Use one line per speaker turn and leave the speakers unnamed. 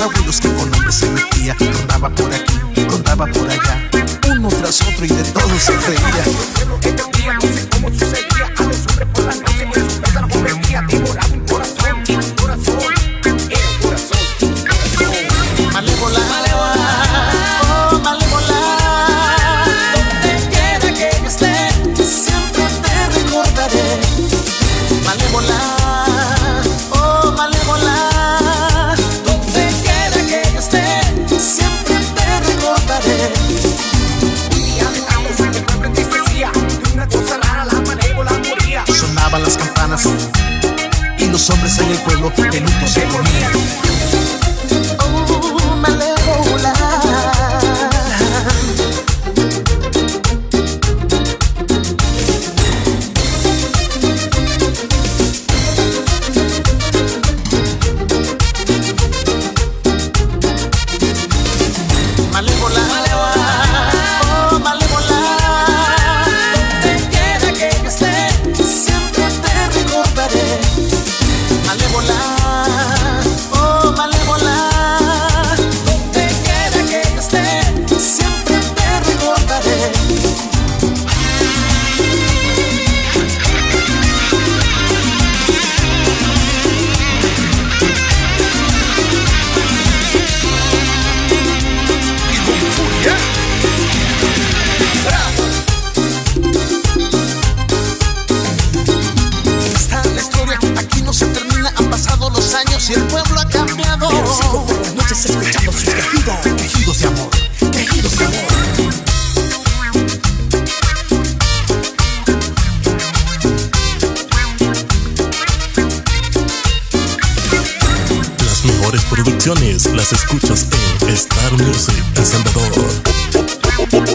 los
abuelos que con hambre se metía Rondaba por aquí, rondaba por allá Uno tras
otro y de todos se reía.
sonaban las campanas y los hombres en el pueblo de luto se ponían. Oh, malévola. Si el pueblo ha cambiado.
Las noches escuchando sus quejidos.
Quejidos de amor.
Quejidos de amor.
Las mejores producciones las escuchas en Star Music
El Salvador.